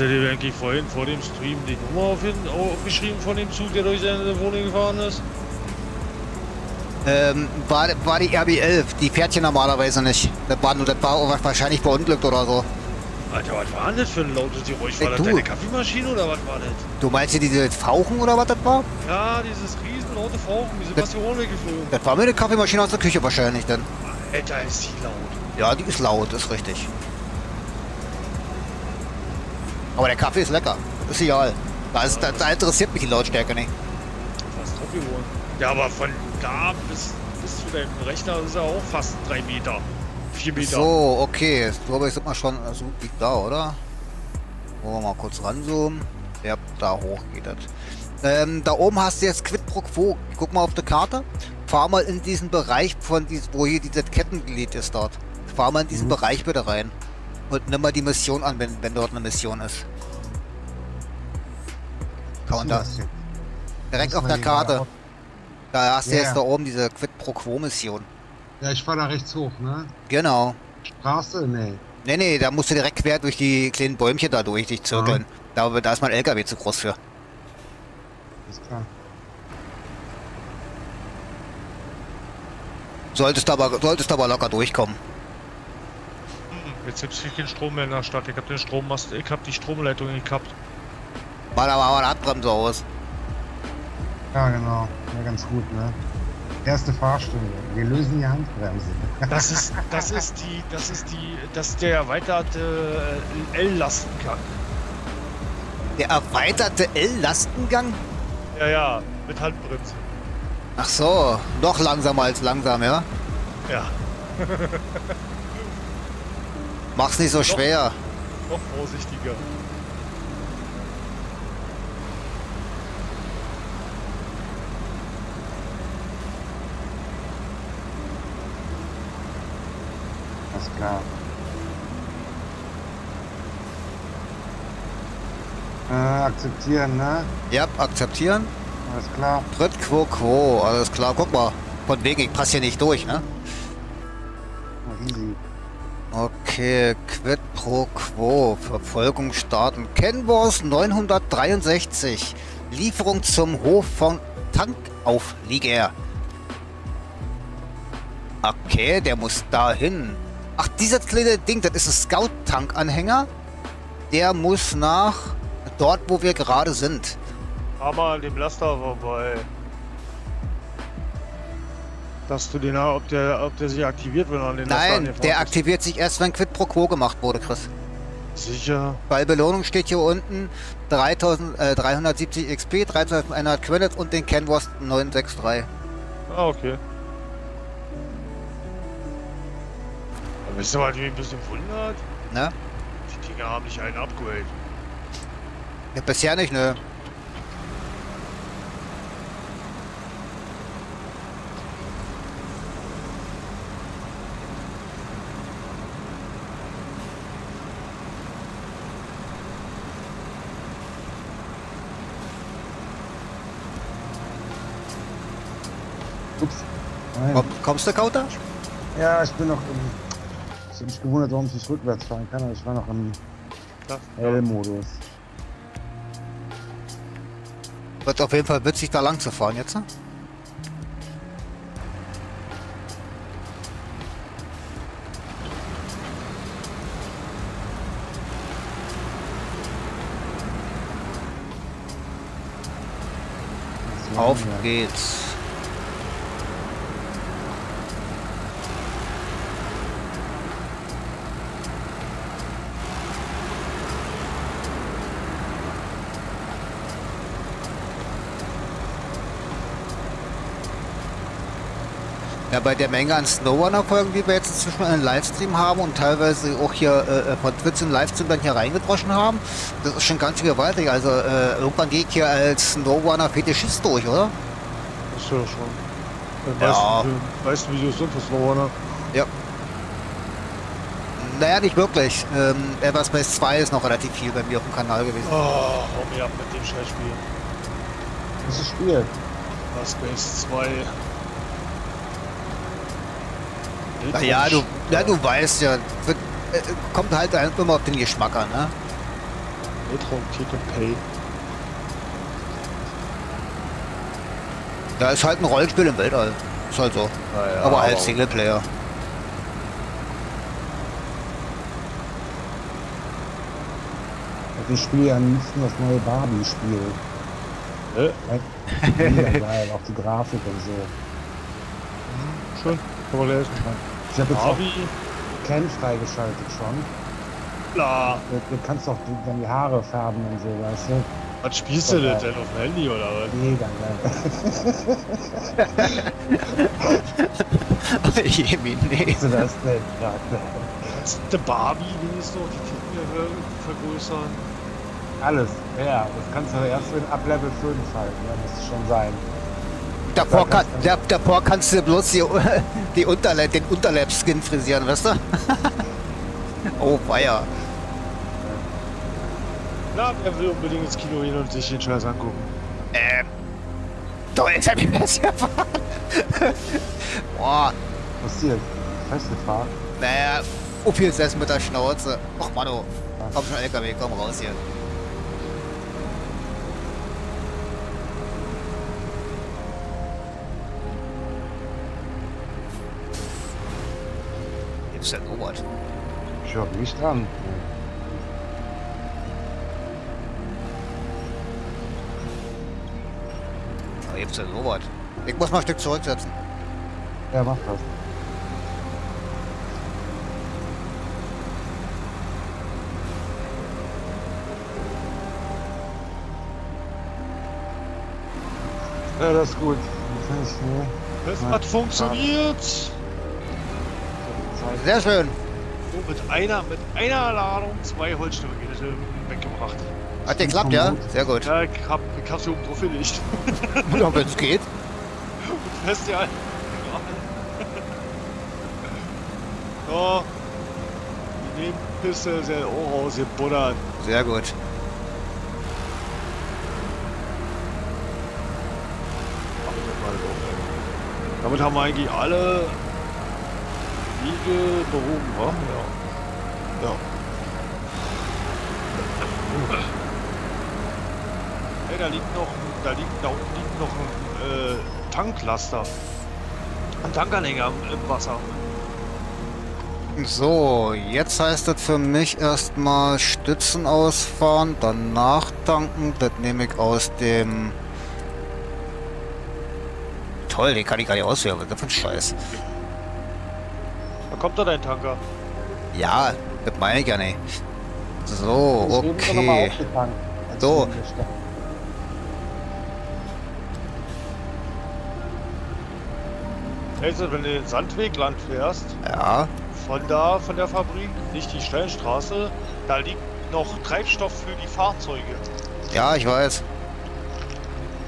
Hast du dir eigentlich vorhin vor dem Stream die Nummer auf, aufgeschrieben von dem Zug, der durch seine Wohnung gefahren ist? Ähm, war, war die RB11, die fährt hier normalerweise nicht. Das war, das war wahrscheinlich beunglückt oder so. Alter, was war denn das für ein lautes Geräusch? War das deine Kaffeemaschine oder was war das? Du meinst hier diese Fauchen oder was das war? Ja, dieses riesen laute Fauchen, diese Bastion geflogen. Das war mir eine Kaffeemaschine aus der Küche wahrscheinlich dann. Alter, ist die laut. Ja, die ist laut, ist richtig. Aber der Kaffee ist lecker. Ist egal. Da, ist, da, da interessiert mich die Lautstärke nicht. Fast geworden. Ja, aber von da bis, bis zu deinem Rechner ist er auch fast drei Meter. Vier Meter. So, okay. So, aber ich sind mal schon so gut da, oder? Wollen wir mal kurz ranzoomen. Ja, da hoch geht das. Ähm, da oben hast du jetzt Quid pro Quo. Guck mal auf der Karte. Fahr mal in diesen Bereich, von dies, wo hier dieses Kettenglied ist dort. Fahr mal in diesen mhm. Bereich bitte rein. Und nimm mal die Mission an, wenn, wenn dort eine Mission ist. Counter. Direkt auf der Karte. Da hast du yeah. jetzt da oben diese Quid pro Quo Mission. Ja, ich fahr da rechts hoch, ne? Genau. Straße? Nee. Nee, nee, da musst du direkt quer durch die kleinen Bäumchen da durch dich zirkeln. Ja. Da, da ist mein LKW zu groß für. Ist klar. Solltest aber, solltest aber locker durchkommen. Jetzt gibt's hier keinen Strom mehr in der Stadt. Ich hab den Strommast, ich hab die Stromleitung gekappt. Mal aber mal eine Handbremse aus. Ja, genau. Ja, ganz gut, ne? Erste Fahrstunde. Wir lösen die Handbremse. Das ist, das ist die, das ist die, das ist der erweiterte äh, L-Lastengang. Der erweiterte L-Lastengang? Ja, ja, mit Handbremse. Ach so, noch langsamer als langsam, ja? Ja. Mach's nicht so noch, schwer. Noch vorsichtiger. Alles klar. Äh, akzeptieren, ne? Ja, akzeptieren. Alles klar. Tritt quo quo, alles klar. Guck mal, von wegen, ich passe hier nicht durch, ne? Easy. Okay, quid pro quo. Verfolgung starten. Kenboss 963. Lieferung zum Hof von Tankauflieger. Okay, der muss dahin. Ach, dieser kleine Ding, das ist ein Scout-Tank-Anhänger. Der muss nach dort, wo wir gerade sind. An dem Laster vorbei. Dass du den, ob der, ob der sich aktiviert, wenn er an den Nein, der aktiviert sich erst, wenn Quid pro Quo gemacht wurde, Chris. Sicher. Bei Belohnung steht hier unten 3000, äh, 370 XP, 3100 Credits und den Canvas 963. Ah, okay. Aber wisst ihr, was mich ein bisschen wundert? Na? Die Dinger haben nicht einen Upgrade. Ja, bisher nicht, ne? Komm, kommst du, Kauter? Ja, ich bin noch im... Ich habe mich gewundert, warum ich nicht rückwärts fahren kann, aber ich war noch im L-Modus. Wird auf jeden Fall witzig, da lang zu fahren jetzt. Ne? Auf geht's. Ja, bei der Menge an Snowrunner-Folgen, die wir jetzt inzwischen einen Livestream haben und teilweise auch hier äh, von Twitch im Livestream dann hier reingedroschen haben, das ist schon ganz gewaltig. Also äh, irgendwann gehe ich hier als Snowrunner-Fetischist durch, oder? Das ist ja schon. Äh, ja. Weißt du, wie Videos sind für Snowrunner? Ja. Naja, nicht wirklich. Ähm, Everspace 2 ist noch relativ viel bei mir auf dem Kanal gewesen. Oh, hau mir ab mit dem Scheißspiel. Das ist Spiel. Everspace 2. Ja, du, ja, du weißt ja, wird, äh, kommt halt immer auf den Geschmack an, ne? Metro und Tick und Pay. Da ist halt ein Rollenspiel im Weltall. Ist halt so. Naja, aber als Singleplayer. Also ich spiele ja am liebsten das neue Barbie-Spiel. Äh? Geil, auch die Grafik und so. Schön. Kann man lesen. Ich habe jetzt auch Barbie. Ken freigeschaltet schon. Bla. Du, du kannst doch die- dann die Haare färben und so, weißt du? Was spielst du denn denn auf dem Handy oder was? Mega geil. Jemine. Hast du das denn gerade? Der Barbie wenigstens noch die Titten äh, vergrößern? Alles, ja. Das kannst du erst in ab Level 5 halt, ja, muss schon sein. Davor, kann, da, davor kannst du bloß die, die Unterle den Unterleib-Skin frisieren, weißt du? oh, weia. Na, wer will unbedingt ins Kino gehen und sich den Scheiß angucken? Ähm. Doch, jetzt hab ich das ja fahren. Boah, Was ist hier? Festgefahren? naja, auf viel Sess mit der Schnauze. Ach, Mano. Komm schon, LKW, komm raus hier. Gibt's denn Robert? Ich höre nicht dran. Da gibt's denn Robert? Ich muss mal ein Stück zurücksetzen. Ja, mach das. Ja, das ist gut. Das ist, ne? Das hat funktioniert. Sehr schön. So mit einer, mit einer Ladung zwei Holzstücke weggebracht. Hat geklappt, ja? Sehr gut. Ja, ich hab, ich hab sie oben drauf gelegt. Ja, wenn es geht. Fest ja. so. Die Nebenpiste ist ja auch rausgebuddert. Sehr gut. Damit haben wir eigentlich alle Wege behoben, wa? Ja. Ja. Hey, da liegt noch, da liegt, da unten liegt noch ein äh, Tanklaster. Ein Tankanhänger im, im Wasser. So, jetzt heißt das für mich erstmal Stützen ausfahren, danach tanken. Das nehme ich aus dem... Toll, den kann ich gar nicht auswählen. Was ist das für ein Scheiß? Da kommt da dein Tanker. Ja, das meine ich ja nicht. So, okay. So. Also, wenn du den Sandweg lang fährst, Ja, von da, von der Fabrik, nicht die Stellenstraße, da liegt noch Treibstoff für die Fahrzeuge. ja, ich weiß.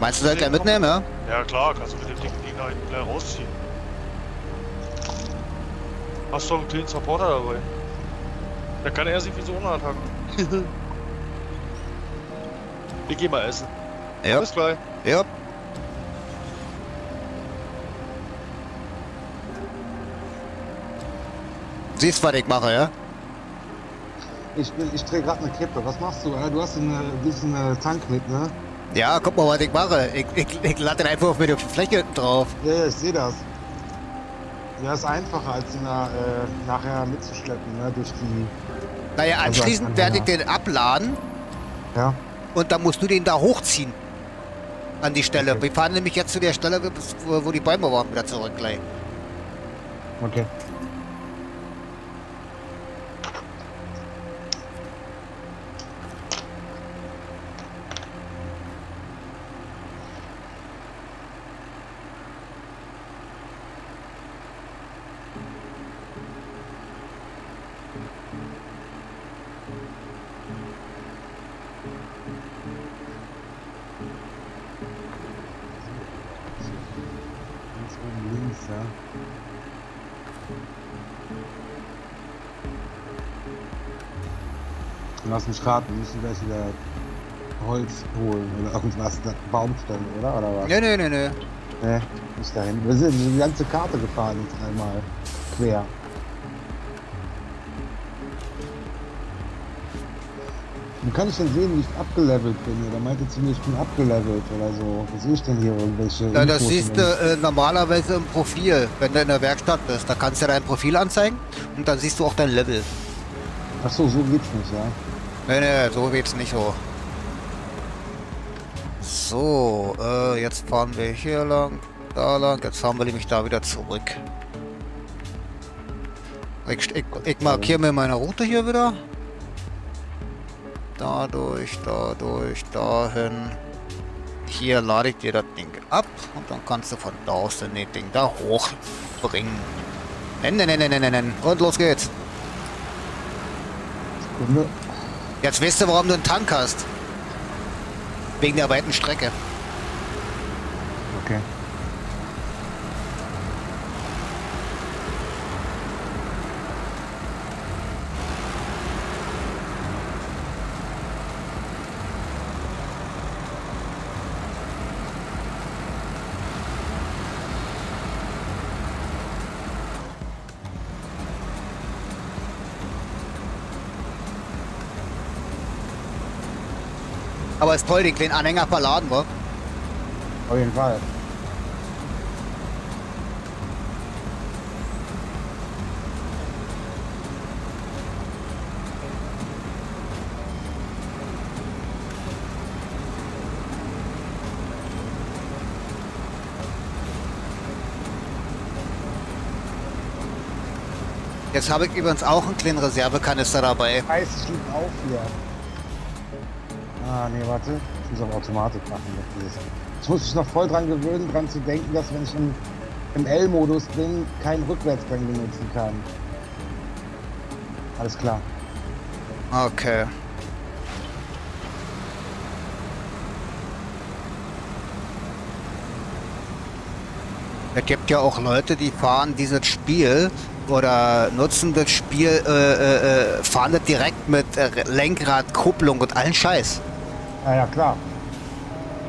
Meinst du, soll ich gleich mitnehmen, ja? Ja klar, kannst du mit dem dicken Ding da hinten gleich rausziehen. Hast du einen kleinen Supporter dabei? Da kann er sich wie so unattacken. Wir gehen mal essen. Ja, Bis gleich. ja. Siehst, was ich mache, ja? Ich, bin- ich drehe gerade eine Kippe. Was machst du? Alter? Du hast eine, einen Tank mit, ne? Ja, guck mal, was ich mache. Ich, ich, ich lade den einfach auf mir auf die Fläche drauf. Ja, ja, ich sehe das. Ja, ist einfacher, als ihn da, äh, nachher mitzuschleppen, ne? Durch die. Naja, Also als anschließend werde ich den abladen Ja. und dann musst du den da hochziehen. An die Stelle. Okay. Wir fahren nämlich jetzt zu der Stelle, wo, wo die Bäume waren, wieder zurück gleich. Okay. Lass mich raten, müssen gleich wieder Holz holen oder irgendwas, Baumstämme, oder? Oder was? Nee, nee, nee, nee. Nee, nicht dahin. Wir sind die ganze Karte gefahren jetzt einmal quer. Wie kann ich denn sehen, wie ich abgelevelt bin? Da meinte zu mir, ich bin abgelevelt oder so. Was sehe ich denn hier irgendwelche? Ja, das siehst du äh, normalerweise im Profil, wenn du in der Werkstatt bist. Da kannst du dein Profil anzeigen und dann siehst du auch dein Level. Ach so, so geht's nicht, ja. Nee, nee, so geht's nicht so. So, äh, jetzt fahren wir hier lang, da lang. Jetzt fahren wir nämlich da wieder zurück. Ich, ich, ich markiere mir meine Route hier wieder. Dadurch, dadurch, dahin. Hier lade ich dir das Ding ab und dann kannst du von da aus das Ding da hochbringen. Nennen, nennen, nennen, nennen. Und los geht's. Sekunde. Jetzt weißt du, warum du einen Tank hast. Wegen der weiten Strecke. Okay. Aber ist toll, den kleinen Anhänger verladen, wa? Auf jeden Fall. Jetzt habe ich übrigens auch einen kleinen Reservekanister dabei. Heiß, ich liegt auf hier. Ah, nee, warte. Ich muss auf Automatik machen. das ist- Jetzt muss ich noch voll dran gewöhnen, dran zu denken, dass wenn ich im, im L-Modus bin, keinen Rückwärtsgang benutzen kann. Alles klar. Okay. Es gibt ja auch Leute, die fahren dieses Spiel oder nutzen das Spiel, äh, äh, äh, fahren das direkt mit Lenkrad, Kupplung und allen Scheiß. Ja, ja, klar.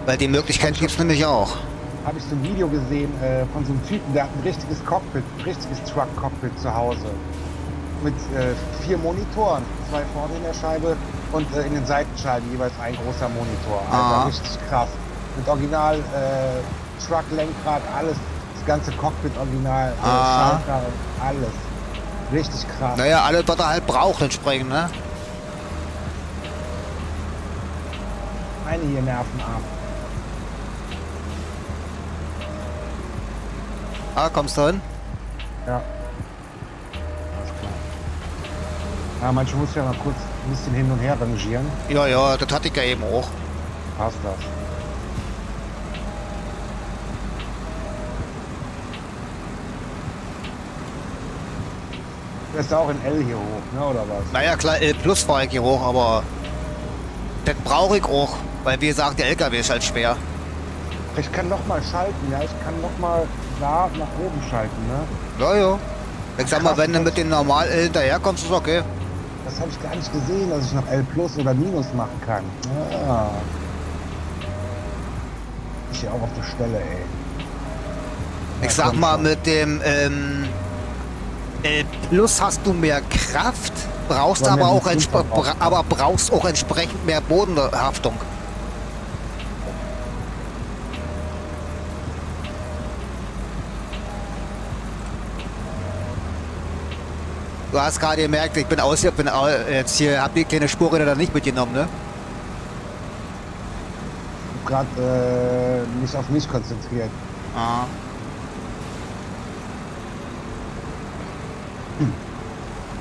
Weil die Möglichkeit gibt es nämlich auch. Habe ich so ein Video gesehen äh, von so einem Typen, der hat ein richtiges Cockpit, ein richtiges Truck-Cockpit zu Hause. Mit äh, vier Monitoren, zwei vorne in der Scheibe und äh, in den Seitenscheiben jeweils ein großer Monitor. Ah. richtig krass. Mit Original äh, Truck-Lenkrad, alles, das ganze Cockpit original, äh, Ah. Schalter, alles. Richtig krass. Naja, alles, was er halt braucht entsprechend, ne? Eine hier nervenarm. Ah, kommst du hin? Ja. Alles klar. Ja, manchmal muss ich ja mal kurz ein bisschen hin und her rangieren. Ja, ja, das hatte ich ja eben auch. Passt das. Du bist auch in L hier hoch, ne, oder was? Naja, klar, L Plus fahre ich hier hoch, aber das brauche ich auch. Weil, wie gesagt, der LKW ist halt schwer. Ich kann noch mal schalten, ja, ich kann noch mal da nach oben schalten, ne? Ja, ja. Ich sag mal, wenn du mit dem normal L hinterherkommst, ist okay. Das habe ich gar nicht gesehen, dass ich noch L plus oder minus machen kann. Ja. Ich hier auch auf der Stelle, ey. Ich Ja, sag mal, schon. mit dem ähm, L Plus hast du mehr Kraft, brauchst Aber aber auch, aber brauchst auch entsprechend mehr Bodenhaftung. Du hast gerade gemerkt, ich bin aus hier, bin au- jetzt hier, hab die kleine Spurräder da nicht mitgenommen, ne? Ich hab gerade äh, mich auf mich konzentriert. Ah.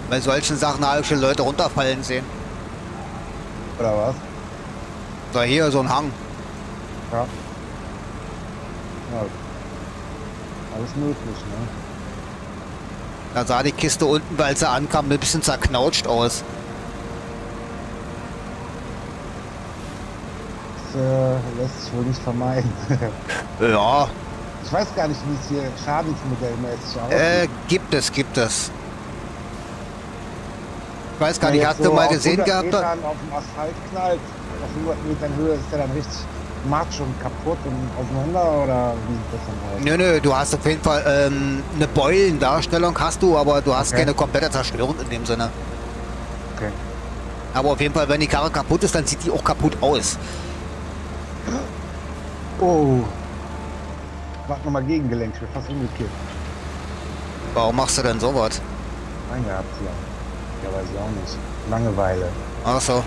Bei solchen Sachen habe ich schon Leute runterfallen sehen. Oder was? Da hier so ein Hang. Ja. ja. Alles möglich, ne? Da sah die Kiste unten, als er ankam, ein bisschen zerknautscht aus. Das äh, lässt sich wohl nicht vermeiden. Ja, ich weiß gar nicht, wie es hier schadensmodellmäßig aussieht. äh, gibt es, gibt es. Ich weiß gar nicht, Wenn hast jetzt du so mal gesehen 100 gehabt? Metern auf dem Asphalt knallt, auf 100 Metern Höhe ist der dann richtig matsch und kaputt und auseinander oder wie sieht das dann aus? Nö, nö, du hast auf jeden Fall ähm, eine Beulendarstellung hast du, aber du hast Okay. keine komplette Zerstörung in dem Sinne. Okay. Aber auf jeden Fall, wenn die Karre kaputt ist, dann sieht die auch kaputt aus. Oh. Mach nochmal Gegengelenk, ich bin fast umgekippt. Warum machst du denn sowas? Nein, gehabt hier. Ja, weiß ich auch nicht. Langeweile. Ach so.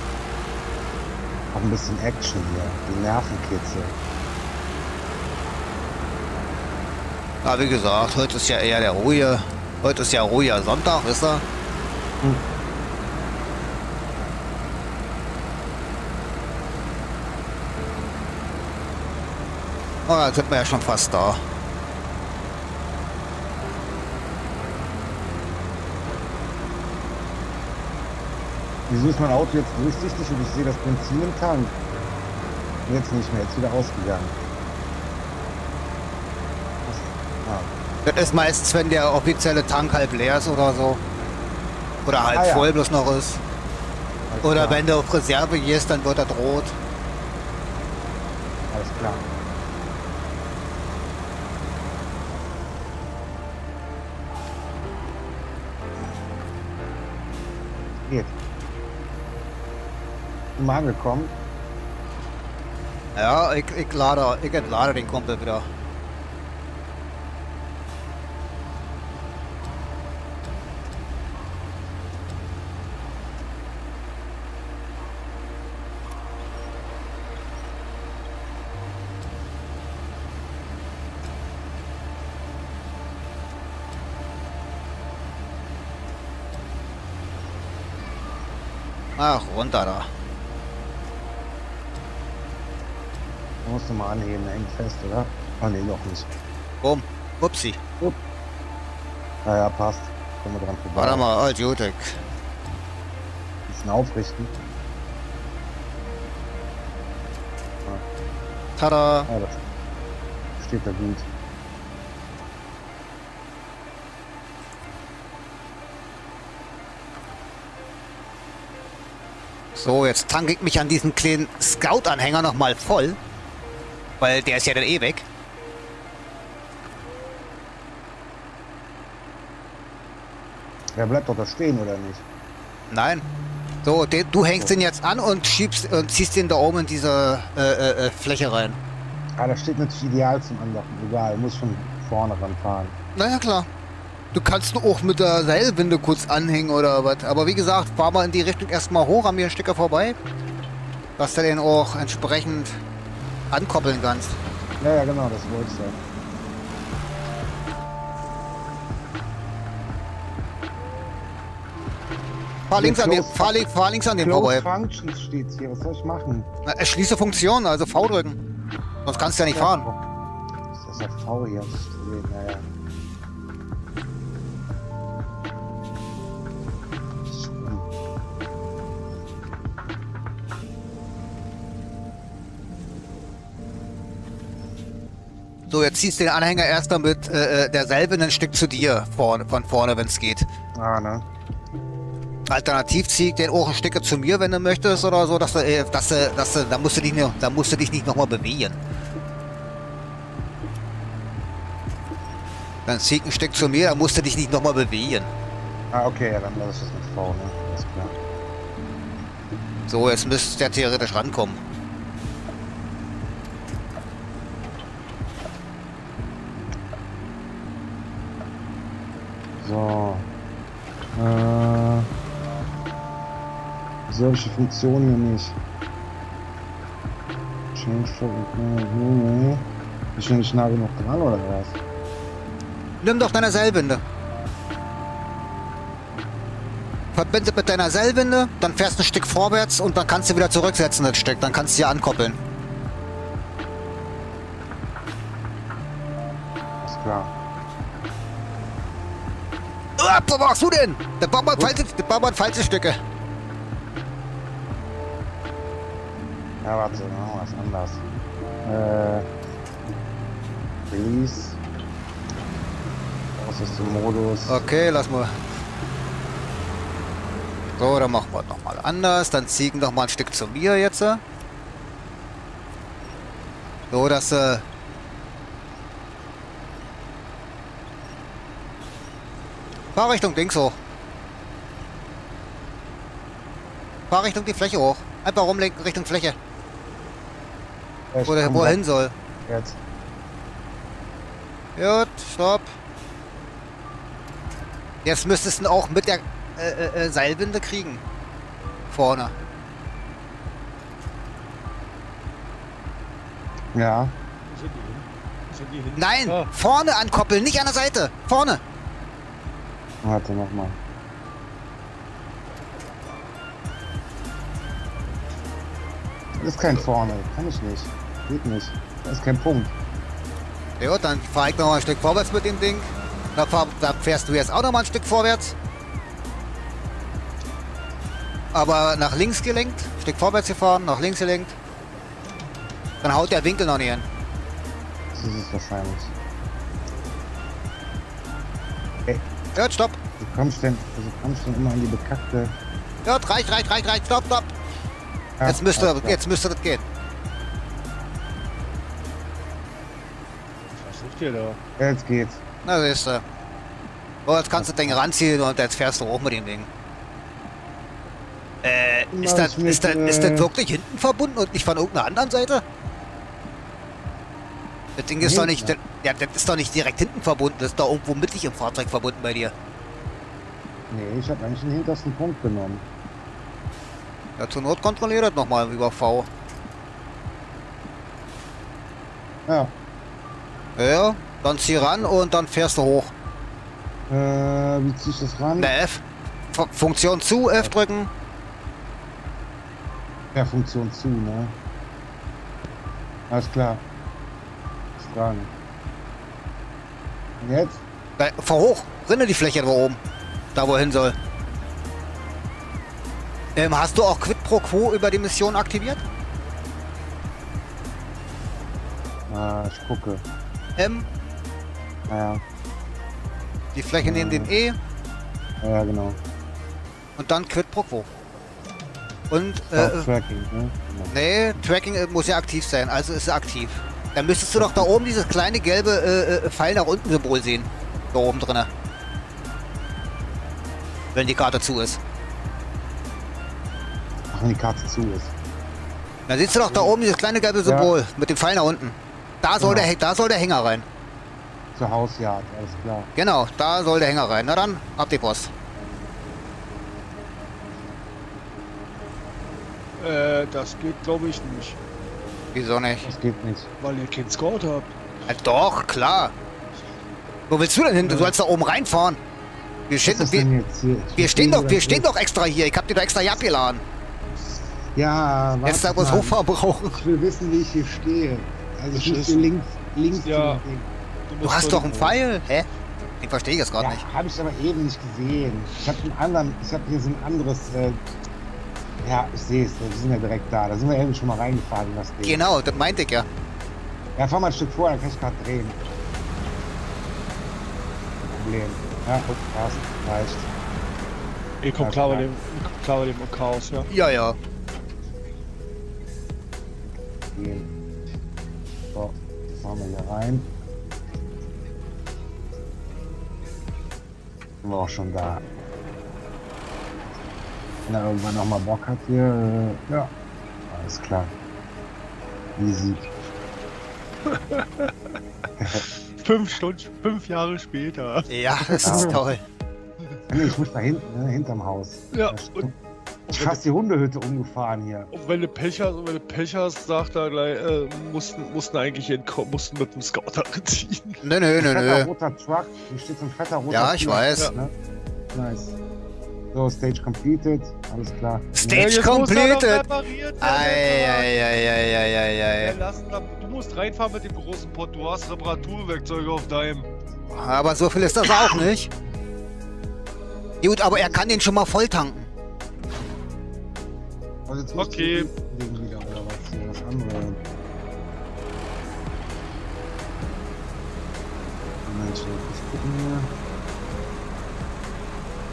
Auch ein bisschen Action hier. Die Nervenkitzel. Ja, wie gesagt, heute ist ja eher der ruhige. Heute ist ja ruhiger Sonntag, wisst ihr? Hm. Oh, da sind wir ja schon fast da. Wieso ist mein Auto jetzt durchsichtig und ich sehe das Benzin im Tank? Jetzt nicht mehr, jetzt wieder ausgegangen. Was? Ah, Das ist meistens, wenn der offizielle Tank halb leer ist oder so. Oder halb Ah, ja. voll bloß noch ist. alles Oder klar. wenn du auf Reserve gehst, dann wird er rot. Alles klar. Mal angekommen. Ja, ich, ich, lade, ich entlade den Kumpel wieder. Ach, runter da. Musst du mal anheben, hängt fest, oder? Oh ne, noch nicht. Bumm. Upsi. Naja, passt. Kommen wir dran vorbei. Warte mal, gut. ich- Bisschen aufrichten. Tada. Ja, das steht da gut. So, jetzt tanke ich mich an diesen kleinen Scout-Anhänger nochmal voll. Weil der ist ja dann eh weg. Der bleibt doch da stehen, oder nicht? Nein. So, den, du hängst den jetzt an und schiebst und ziehst den da oben in diese äh, äh, äh, Fläche rein. Ah, das steht natürlich ideal zum Anlocken. Egal, muss schon vorne ranfahren. Naja, klar. Du kannst auch mit der Seilwinde kurz anhängen oder was. Aber wie gesagt, fahr mal in die Richtung erstmal hoch an mir ein Stück vorbei. Dass du den auch entsprechend ankoppeln kannst. Ja, ja, genau, das wollte ich sagen. Fahr links an dem, fahr, fahr links an dem vorbei. Functions steht hier. Was soll ich machen? Na, äh, Schließe Funktion, also V drücken. Sonst kannst du ja nicht fahren. Das ist ja V hier. Das naja. So, jetzt ziehst du den Anhänger erst mal mit äh, äh, derselben ein Stück zu dir vorne, von vorne, wenn es geht. Ah, ne? Alternativ zieh ich den auch ein Stück zu mir, wenn du möchtest oder so, dass du, äh, dass du, dass du, da musst du dich, nicht- da musst du dich nicht nochmal bewegen. Dann zieh ich ein Stück zu mir, da musst du dich nicht nochmal bewegen. Ah, okay, ja, dann lass das mit V, ne? Alles klar. So, jetzt müsste der theoretisch rankommen. Solche Funktionen nicht. Change for. Ist ja nicht nah genug dran, oder was? Nimm doch deine Seilwinde. Verbinde mit deiner Seilwinde, dann fährst du ein Stück vorwärts und dann kannst du wieder zurücksetzen, das Stück. Dann kannst du ja ankoppeln. Ist klar. Ah, was machst du denn? Der hat falsche, der Bauer hat falsche Stücke. Ja, warte, dann machen wir was anders. Äh. Release. Was ist der Modus? Okay, lass mal. So, dann machen wir es nochmal anders. Dann ziehen noch mal ein Stück zu mir jetzt. So, dass äh, Fahr Richtung links hoch. Fahr Richtung die Fläche hoch. Einfach rumlenken Richtung Fläche. Wo der er hin soll. Jetzt. Gut, stopp. Jetzt müsstest du ihn auch mit der äh, äh, äh, Seilwinde kriegen. Vorne. Ja. Nein, Ah. vorne ankoppeln, nicht an der Seite. Vorne. Warte nochmal. Das ist kein vorne. Kann ich nicht. Geht nicht. Das ist kein Punkt. Ja, dann fahr ich noch mal ein Stück vorwärts mit dem Ding. Da, fahr, da fährst du jetzt auch noch mal ein Stück vorwärts. Aber nach links gelenkt. Ein Stück vorwärts gefahren, nach links gelenkt. Dann haut der Winkel noch nicht hin. Das ist es wahrscheinlich. Hört, stopp. Du kommst denn, also kommst denn immer an die bekackte. Hört, reicht, reicht, reicht, reicht. Stopp, stopp. Ja, Jetzt müsste, klar. jetzt müsste das gehen. Ihr da? Jetzt geht's. Na, siehst du. So, jetzt kannst du das Ding ranziehen und jetzt fährst du hoch mit dem Ding. Äh, ist Was das, mit, ist, das, ist das äh, wirklich hinten verbunden und nicht von irgendeiner anderen Seite? Das Ding ist Nee, doch nicht, das, ja, das ist doch nicht direkt hinten verbunden, das ist doch irgendwo mittig im Fahrzeug verbunden bei dir. Nee, ich habe eigentlich den hintersten Punkt genommen. Ja, zur Not kontrolliert das nochmal über V. Ja. Ja, dann zieh ran und dann fährst du hoch. Äh, wie zieh ich das ran? Na F. Fu- Funktion zu, F drücken. Ja, Funktion zu, ne? Alles klar. Ist dran. Und jetzt? Da, fahr hoch, rinne die Fläche da oben. Da wo er hin soll. Ähm, hast du auch Quid pro Quo über die Mission aktiviert? Ah, ich gucke. M, Naja, die Fläche neben dem E ja, ja, genau. und dann Quid pro Quo. Und, Äh, Tracking, ne? Nee, Tracking äh, muss ja aktiv sein, also ist er aktiv. Dann müsstest du doch da oben dieses kleine gelbe äh, äh, Pfeil nach unten Symbol sehen. Da oben drinne. Wenn die Karte zu ist. Ach, wenn die Karte zu ist. Dann siehst du doch da oben dieses kleine gelbe Symbol mit dem Pfeil nach unten. Da soll, Genau. der, da soll der Hänger rein. Zur Hausjagd, alles klar. Genau, da soll der Hänger rein. Na dann, ab die Post. Äh, das geht glaube ich nicht. Wieso nicht? Das geht nicht. Weil ihr keinen Scout habt. Ja, doch, klar. Wo willst du denn hin? Du sollst da oben reinfahren. Wir, Was stehen, wir, hier? Wir, stehen doch, wir stehen doch extra hier. Ich hab dir doch extra abgeladen. Ja, warte Jetzt da mal. hochfahren brauchen. Ich will wissen, wie ich hier stehe. Also ich Das muss ist- hier links, links Ja. Du musst hast doch einen Pfeil. Hä? Den verstehe ich jetzt gerade Ja, nicht. habe ich aber eben nicht gesehen. Ich habe einen anderen, ich habe hier so ein anderes, äh, ja, ich sehe es, wir sind ja direkt da. Da sind wir eben schon mal reingefahren in das Ding. Genau, das meinte ich ja. Ja, fahr mal ein Stück vor, dann kann ich gerade drehen. Kein Problem. Ja, guck, passt, reicht. Ihr kommt klar bei dem, ihr kommt klar bei dem Chaos, ja. Ja, ja. Gehen. So, fahren wir hier rein. Sind wir auch schon da. Wenn er irgendwann nochmal Bock hat hier, äh, ja, alles klar. Easy. Fünf Stunden, fünf Jahre später. Ja, das Ja. ist toll. Nee, ich muss da hinten, ne, hinterm Haus. Ja, und, ich fast die Hundehütte umgefahren hier. und wenn du Pech hast, wenn du Pech hast, sagt er gleich, äh, mussten, mussten eigentlich entko- mussten mit dem Scouter ziehen. Nö, nö, nö, Fetter nö. roter Truck, hier steht so ein fetter roter Ja, ich Truck, weiß. Ne? Nice. So, Stage completed, alles klar. Stage completed. Ja, ei. lass ihn ab. Du musst reinfahren mit dem großen Pott. Du hast Reparaturwerkzeuge auf deinem. Aber so viel ist das auch nicht. Gut, aber er kann den schon mal voll tanken. Also jetzt Okay. wieder oder was hier, das andere. Mensch, ich gucken hier.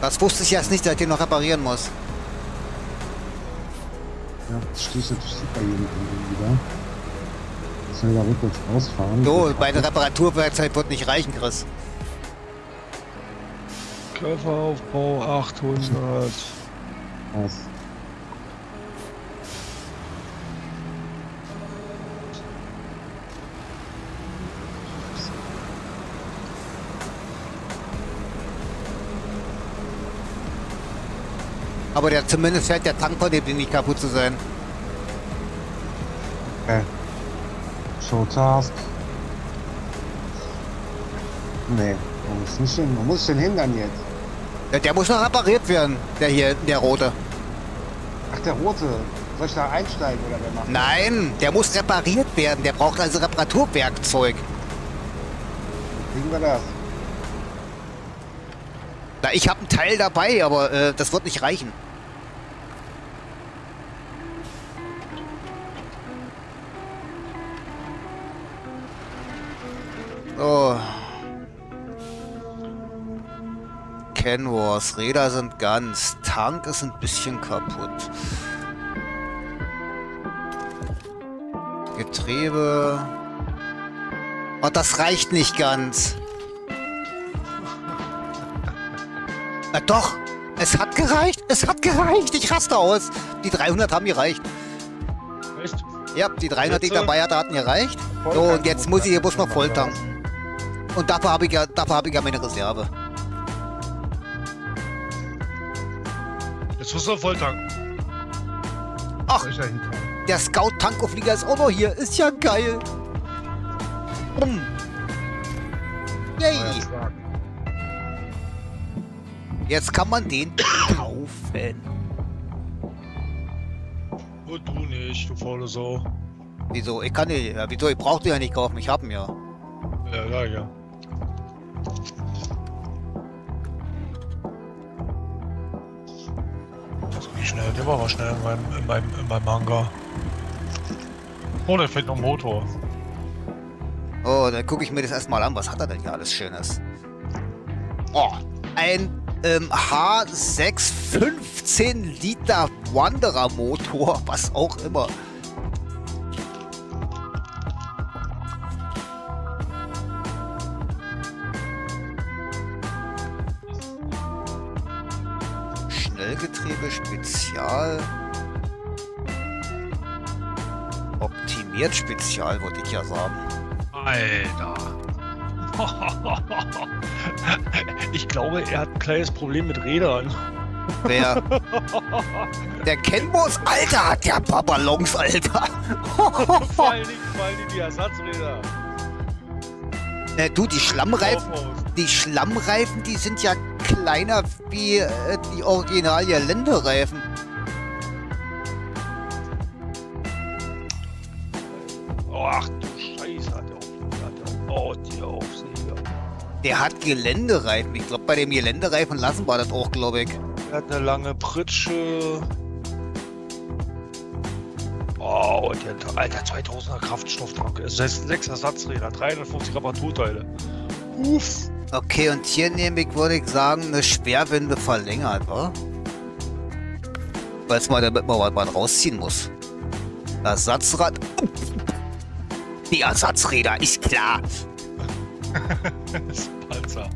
Das wusste ich erst nicht, dass ich den noch reparieren muss. Ja, das steht natürlich super hier mit dem wieder. Müssen wir da rückwärts rausfahren. So, bei der Reparaturwerkzeit wird nicht reichen, Chris. Körperaufbau 800. Was? Aber der zumindest scheint der Tank von dem Ding nicht kaputt zu sein. Okay. Show Task. Nee, man muss nicht hin, man muss den hindern jetzt. Ja, der muss noch repariert werden, der hier, der rote. Ach, der rote. Soll ich da einsteigen oder wer macht? Nein, der muss repariert werden. Der braucht also Reparaturwerkzeug. Kriegen wir das? Na, ich habe einen Teil dabei, aber äh, das wird nicht reichen. Canvas, Räder sind ganz, Tank ist ein bisschen kaputt. Getriebe. Oh, das reicht nicht ganz. Na doch, es hat gereicht, es hat gereicht. Ich raste aus. Die 300 haben gereicht. Echt? Ja, die 300, die ich dabei hatte, hatten gereicht. So, und jetzt muss ich hier bloß noch voll tanken. Und dafür habe ich ja, dafür habe ich ja meine Reserve. Jetzt musst du voll tanken. Ach, der Scout-Tankauflieger ist auch noch hier. Ist ja geil. Bumm. Yay. Jetzt kann man den kaufen. Und du nicht, du faule Sau. Wieso? Ich kann den, ja, wieso? Ich brauche den ja nicht kaufen. Ich habe ihn ja. Ja, ja, ja. Schnell, der war aber schnell in meinem, in meinem, in meinem Hangar. Oh, da fehlt noch ein Motor. Oh, dann gucke ich mir das erstmal an. Was hat er denn hier alles Schönes? Oh, ein ähm, H6 15 Liter Wanderer Motor, was auch immer. Spezial. Optimiert Spezial, wollte ich ja sagen. Alter. Ich glaube, er hat ein kleines Problem mit Rädern. Wer? Der Kenbos, Alter, hat der paar Ballons, Alter. Vor allen Dingen, vor allen Dingen die Ersatzräder. äh, du, die Schlammreifen, die Schlammreifen, die sind ja kleiner wie äh, die original Ländereifen. Oh, ach du Scheiße, hat er auf, hat er auf, oh, die Aufsäger. Der hat Geländereifen. Ich glaube, bei dem Geländereifen lassen wir das auch, glaube ich. Er hat eine lange Pritsche. Oh, und der alter 2000er Kraftstofftank. Es sind sechs Ersatzräder, 350 Reparaturteile. Uff. Okay, und hier nehme ich, würde ich sagen, eine Schwerwinde verlängert, wa? Weil es mal, damit man was- was rausziehen muss. Ersatzrad. Die Ersatzräder, ist klar. Das ist ein Panzer.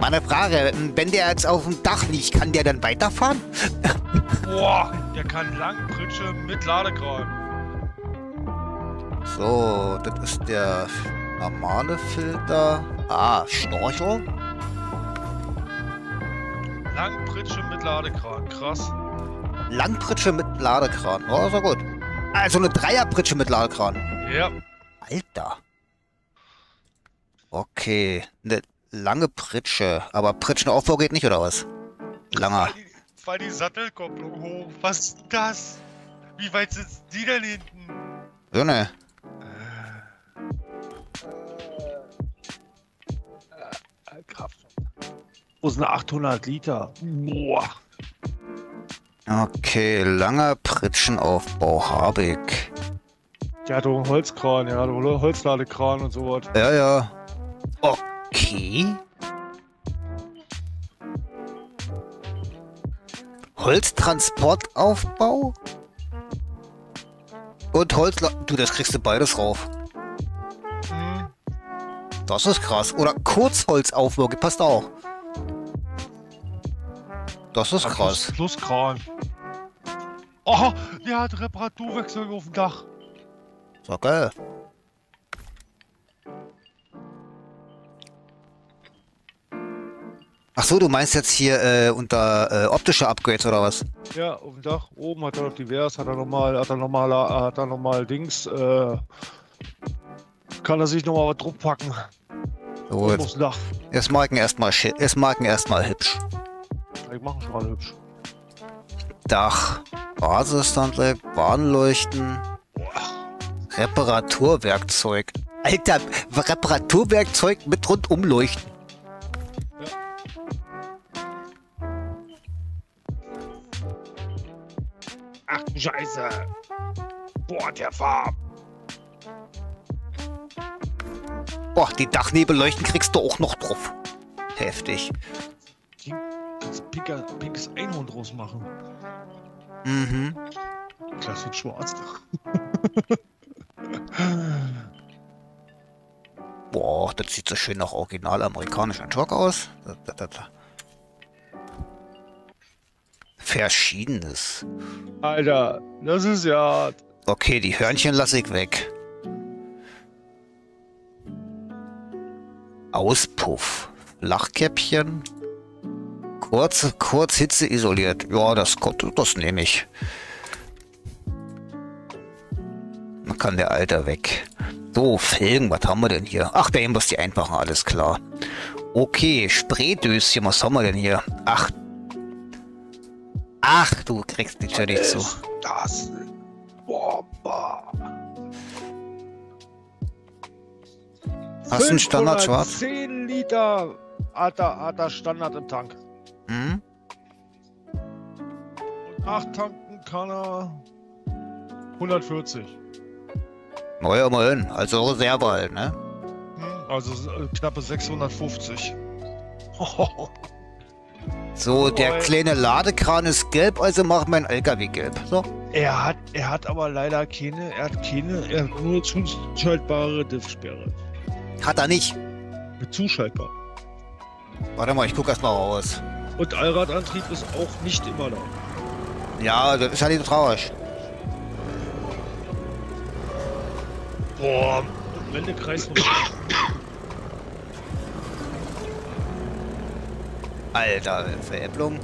Meine Frage, wenn der jetzt auf dem Dach liegt, kann der dann weiterfahren? Boah, der kann Langpritsche mit Ladekran. So, das ist der normale Filter. Ah, Storcher. Langpritsche mit Ladekran, krass. Langpritsche mit Ladekran. Oh, ist ja gut. Also eine Dreierpritsche mit Ladekran. Ja, Alter. Okay, eine lange Pritsche. Aber Pritschenaufbau geht nicht, oder was? Langer. Fall die, fall die Sattelkopplung hoch. Was ist das? Wie weit sitzt die denn hinten? So ne. Wo sind 800 Liter? Boah. Okay, langer Pritschenaufbau habe ich. Der hat doch einen Holzkran, ja, oder? Holzladekran und sowas. Ja, ja. Okay. Holztransportaufbau? Und Holzla... Du, das kriegst du beides rauf. Hm. Das ist krass. Oder Kurzholzaufbau, passt auch. Das ist Ja, krass. Plus, plus Kran. Oh, der hat Reparaturwerkzeuge auf dem Dach. So geil. Ach so, du meinst jetzt hier äh, unter äh, optische Upgrades oder was? Ja, auf dem Dach. Oben hat er noch divers, hat er nochmal, hat er nochmal, hat er nochmal Dings, äh, kann er sich nochmal was drauf packen. Jetzt mag ihn erstmal mag ihn erstmal hübsch. Ich mache schon mal hübsch. Dach, Basisstandleib, Warnleuchten, Reparaturwerkzeug. Alter, Reparaturwerkzeug mit Rundumleuchten. Ach du Scheiße. Boah, der Farb. Boah, die Dachnebelleuchten kriegst du auch noch drauf. Heftig. Pinker, pinkes Einhorn draus machen. Mhm. Wird schwarz. Boah, das sieht so schön nach original amerikanischen Schock aus. Verschiedenes. Alter, das ist ja. Okay, die Hörnchen lasse ich weg. Auspuff. Flachkäppchen. Kurz, kurz Hitze isoliert. Ja, das, das nehme ich. Man kann der Alter weg. So, Felgen, was haben wir denn hier? Ach, der muss die einfachen, alles klar. Okay, Spraydöschen, was haben wir denn hier? Ach. Ach, du kriegst die schon nicht zu. Das. Boah, boah. Hast du einen Standard schwarz? 10 Liter hat er, hat er Standard im Tank. Nachtanken kann er 140. Naja, immerhin. Also Reserve halt, ne? Hm, Also äh, knappe 650. So, der Jawohl. kleine Ladekran ist gelb, also mach mein LKW gelb. So. Er hat, er hat aber leider keine, er hat keine, er hat nur zuschaltbare Diffsperre. Hat er nicht. Mit zuschaltbar. Warte mal, ich guck erst mal raus. Und Allradantrieb ist auch nicht immer da. Ja, das ist ja nicht so traurig. Boah, Wendekreis Alter, Veräpplung.